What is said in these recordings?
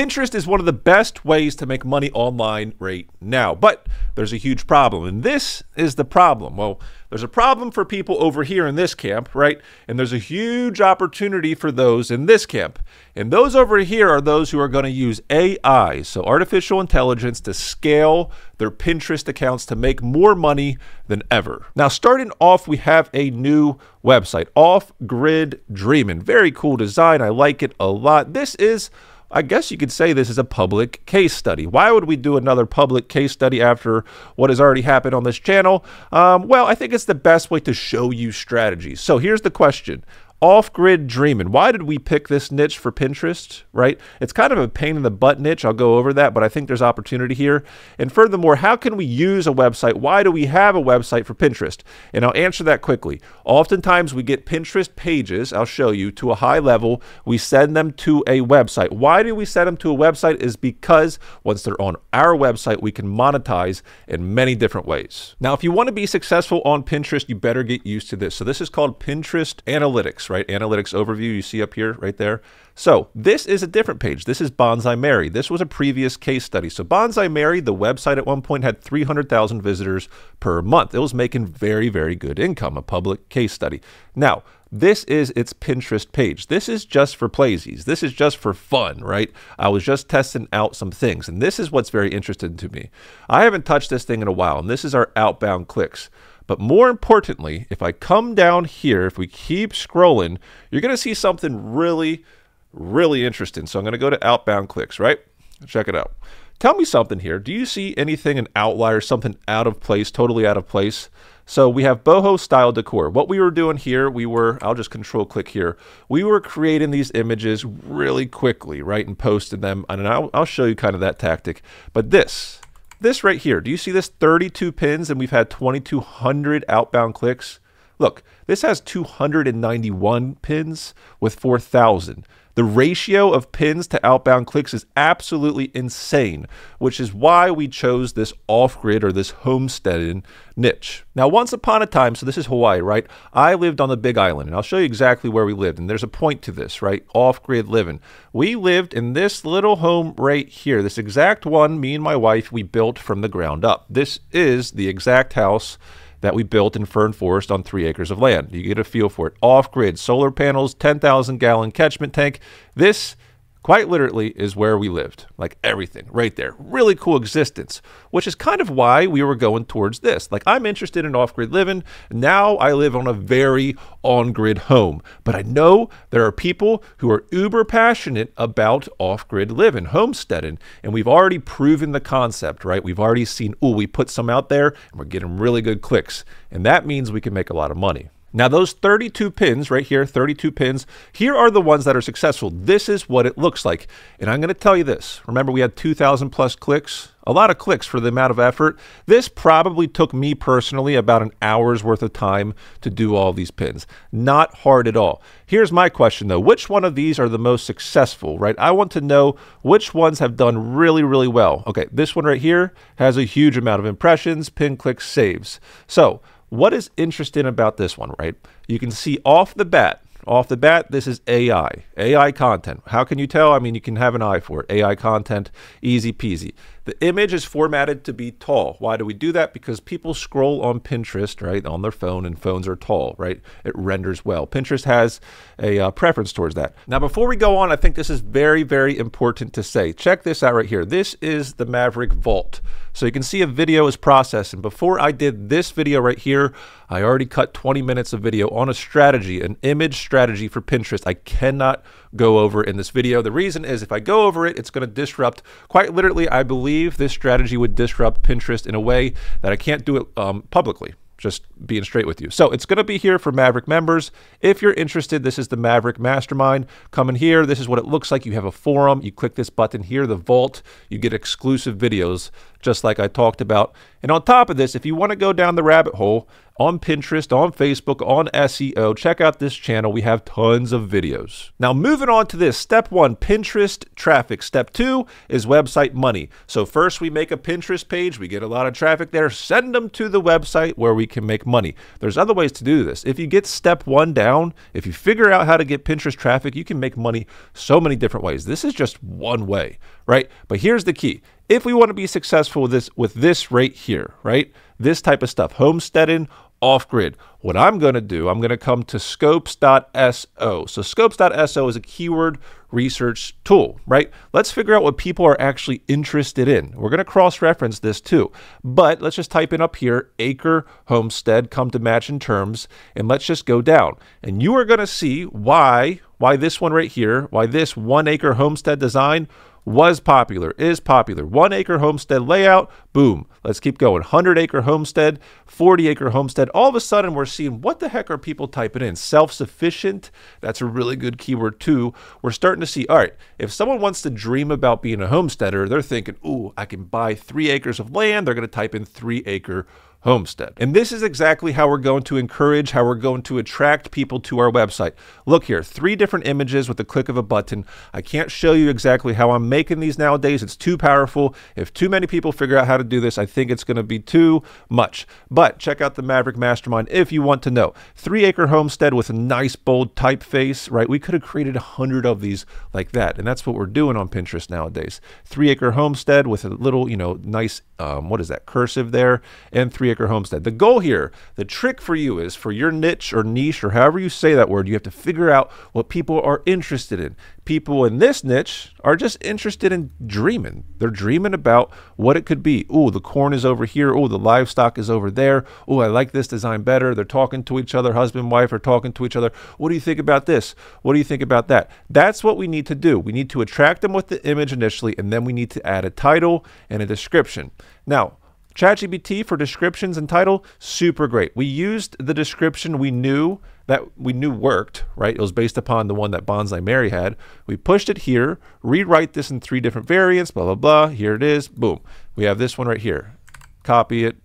Pinterest is one of the best ways to make money online right now, but there's a huge problem. And this is the problem. Well, there's a problem for people over here in this camp, right? And there's a huge opportunity for those in this camp. And those over here are those who are going to use AI, so artificial intelligence, to scale their Pinterest accounts to make more money than ever. Now, starting off, we have a new website, Off Grid Dreamin'. Very cool design. I like it a lot. This is I guess you could say this is a public case study. Why would we do another public case study after what has already happened on this channel? Um, well, I think it's the best way to show you strategies. So here's the question off grid dreaming. Why did we pick this niche for Pinterest, right? It's kind of a pain in the butt niche. I'll go over that, but I think there's opportunity here. And furthermore, how can we use a website? Why do we have a website for Pinterest? And I'll answer that quickly. Oftentimes, we get Pinterest pages, I'll show you, to a high level. We send them to a website. Why do we send them to a website? Is because once they're on our website, we can monetize in many different ways. Now, if you want to be successful on Pinterest, you better get used to this. So, this is called Pinterest Analytics right? Analytics overview you see up here, right there. So this is a different page. This is Bonsai Mary. This was a previous case study. So Bonsai Mary, the website at one point had 300,000 visitors per month. It was making very, very good income, a public case study. Now, this is its Pinterest page. This is just for playsies. This is just for fun, right? I was just testing out some things, and this is what's very interesting to me. I haven't touched this thing in a while, and this is our outbound clicks. But more importantly, if I come down here, if we keep scrolling, you're going to see something really, really interesting. So I'm going to go to outbound clicks, right? Check it out. Tell me something here. Do you see anything an outlier, something out of place, totally out of place? So we have boho style decor. What we were doing here, we were, I'll just control click here. We were creating these images really quickly, right? And posting them. And I'll, I'll show you kind of that tactic. But this, this right here, do you see this 32 pins and we've had 2,200 outbound clicks? Look, this has 291 pins with 4,000. The ratio of pins to outbound clicks is absolutely insane, which is why we chose this off grid or this homesteading niche. Now, once upon a time, so this is Hawaii, right? I lived on the Big Island, and I'll show you exactly where we lived. And there's a point to this, right? Off grid living. We lived in this little home right here, this exact one, me and my wife, we built from the ground up. This is the exact house that we built in Fern Forest on three acres of land. You get a feel for it. Off grid, solar panels, 10,000 gallon catchment tank. This quite literally is where we lived like everything right there. Really cool existence which is kind of why we were going towards this. Like i'm interested in off-grid living. Now i live on a very on-grid home but i know there are people who are uber passionate about off-grid living homesteading and we've already proven the concept right? We've already seen oh we put some out there and we're getting really good clicks and that means we can make a lot of money now, those 32 pins right here, 32 pins, here are the ones that are successful. This is what it looks like. And I'm going to tell you this. Remember, we had 2,000 plus clicks, a lot of clicks for the amount of effort. This probably took me personally about an hour's worth of time to do all these pins. Not hard at all. Here's my question though which one of these are the most successful, right? I want to know which ones have done really, really well. Okay, this one right here has a huge amount of impressions, pin clicks, saves. So, what is interesting about this one, right? You can see off the bat, off the bat, this is AI, AI content. How can you tell? I mean, you can have an eye for it. AI content, easy peasy. The image is formatted to be tall. Why do we do that? Because people scroll on Pinterest, right, on their phone, and phones are tall, right? It renders well. Pinterest has a uh, preference towards that. Now, before we go on, I think this is very, very important to say. Check this out right here. This is the Maverick Vault. So you can see a video is processing. Before I did this video right here, I already cut 20 minutes of video on a strategy, an image strategy for Pinterest. I cannot go over in this video. The reason is if I go over it, it's going to disrupt, quite literally, I believe this strategy would disrupt Pinterest in a way that I can't do it um, publicly just being straight with you. So it's going to be here for Maverick members. If you're interested, this is the Maverick Mastermind. Come in here. This is what it looks like. You have a forum. You click this button here, the vault. You get exclusive videos, just like I talked about. And on top of this, if you want to go down the rabbit hole, on Pinterest, on Facebook, on SEO. Check out this channel. We have tons of videos. Now, moving on to this step one Pinterest traffic. Step two is website money. So, first we make a Pinterest page, we get a lot of traffic there, send them to the website where we can make money. There's other ways to do this. If you get step one down, if you figure out how to get Pinterest traffic, you can make money so many different ways. This is just one way, right? But here's the key if we want to be successful with this with this right here, right? This type of stuff, homesteading, off grid. What I'm going to do, I'm going to come to scopes.so. So scopes.so is a keyword research tool, right? Let's figure out what people are actually interested in. We're going to cross reference this too. But let's just type in up here acre homestead come to match in terms and let's just go down. And you are going to see why why this one right here, why this 1 acre homestead design was popular, is popular. One acre homestead layout, boom. Let's keep going. 100 acre homestead, 40 acre homestead. All of a sudden, we're seeing what the heck are people typing in? Self sufficient. That's a really good keyword, too. We're starting to see, all right, if someone wants to dream about being a homesteader, they're thinking, ooh, I can buy three acres of land. They're going to type in three acre homestead. And this is exactly how we're going to encourage, how we're going to attract people to our website. Look here, three different images with the click of a button. I can't show you exactly how I'm making these nowadays. It's too powerful. If too many people figure out how to do this, I think it's going to be too much. But check out the Maverick Mastermind if you want to know. Three acre homestead with a nice bold typeface, right? We could have created a hundred of these like that. And that's what we're doing on Pinterest nowadays. Three acre homestead with a little, you know, nice, um, what is that, cursive there, and three acre homestead. The goal here, the trick for you is for your niche or niche or however you say that word, you have to figure out what people are interested in. People in this niche are just interested in dreaming. They're dreaming about what it could be. Oh, the corn is over here. Oh, the livestock is over there. Oh, I like this design better. They're talking to each other. Husband and wife are talking to each other. What do you think about this? What do you think about that? That's what we need to do. We need to attract them with the image initially, and then we need to add a title and a description. Now, ChatGPT for descriptions and title, super great. We used the description we knew that we knew worked, right? It was based upon the one that Bonsai Mary had. We pushed it here, rewrite this in three different variants, blah, blah, blah. Here it is. Boom. We have this one right here. Copy it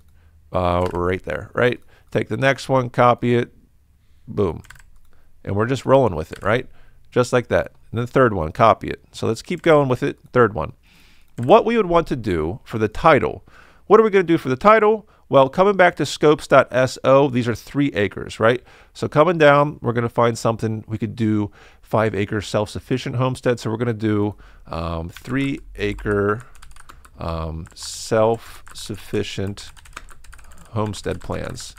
uh, right there, right? Take the next one, copy it, boom. And we're just rolling with it, right? Just like that. And the third one, copy it. So let's keep going with it. Third one. What we would want to do for the title what are we going to do for the title? Well, coming back to scopes.so, these are three acres, right? So coming down, we're going to find something. We could do five acre self sufficient homestead. So we're going to do um, three acre um, self sufficient homestead plans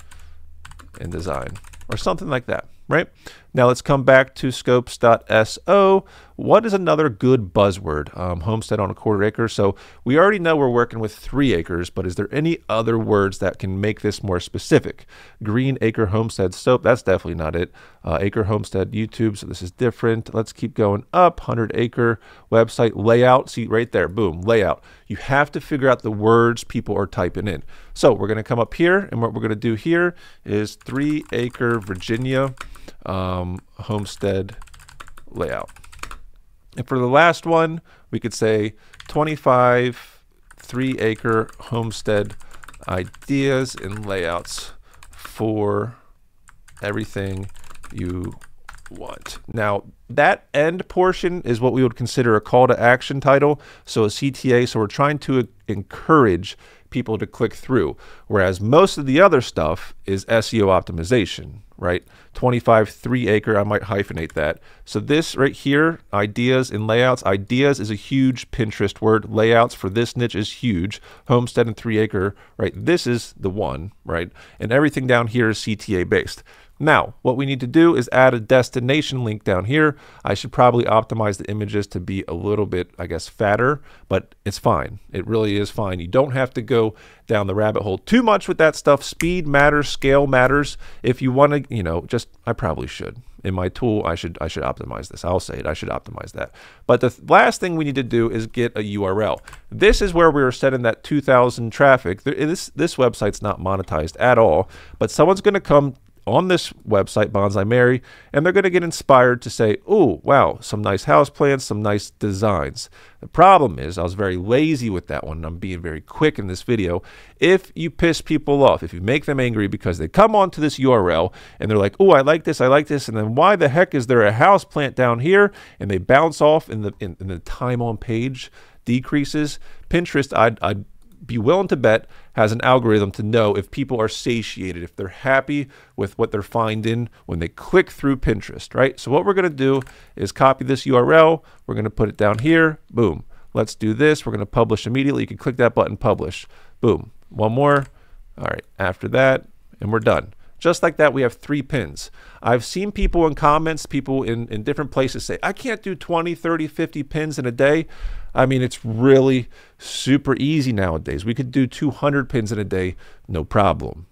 in design or something like that, right? Now let's come back to scopes.so. What is another good buzzword? Um, homestead on a quarter acre. So we already know we're working with three acres, but is there any other words that can make this more specific? Green acre homestead soap, that's definitely not it. Uh, acre homestead YouTube, so this is different. Let's keep going up. 100 acre website layout. See right there, boom, layout. You have to figure out the words people are typing in. So we're going to come up here, and what we're going to do here is three acre Virginia um, Um, homestead layout. And for the last one, we could say 25 three acre homestead ideas and layouts for everything you want. Now, that end portion is what we would consider a call to action title. So a CTA. So we're trying to encourage people to click through. Whereas most of the other stuff is SEO optimization, right? 25 three acre, I might hyphenate that. So this right here, ideas and layouts. Ideas is a huge Pinterest word. Layouts for this niche is huge. Homestead and three acre, right? This is the one, right? And everything down here is CTA based. Now, what we need to do is add a destination link down here. I should probably optimize the images to be a little bit, I guess, fatter, but it's fine. It really is fine. You don't have to go down the rabbit hole too much with that stuff. Speed matters, scale matters. If you want to, you know, just I probably should. In my tool, I should I should optimize this. I'll say it. I should optimize that. But the th last thing we need to do is get a URL. This is where we were setting that 2,000 traffic. This this website's not monetized at all, but someone's going to come on this website, Bonsai Mary, and they're going to get inspired to say, oh, wow, some nice house plants, some nice designs. The problem is, I was very lazy with that one, and I'm being very quick in this video. If you piss people off, if you make them angry because they come onto this URL and they're like, oh, I like this, I like this, and then why the heck is there a house plant down here? And they bounce off in the, the time on page decreases. Pinterest, I'd, I'd be willing to bet has an algorithm to know if people are satiated, if they're happy with what they're finding when they click through Pinterest, right? So what we're going to do is copy this URL. We're going to put it down here. Boom. Let's do this. We're going to publish immediately. You can click that button, publish. Boom. One more. All right. After that, and we're done. Just like that, we have three pins. I've seen people in comments, people in, in different places say, I can't do 20, 30, 50 pins in a day. I mean, it's really super easy nowadays. We could do 200 pins in a day, no problem.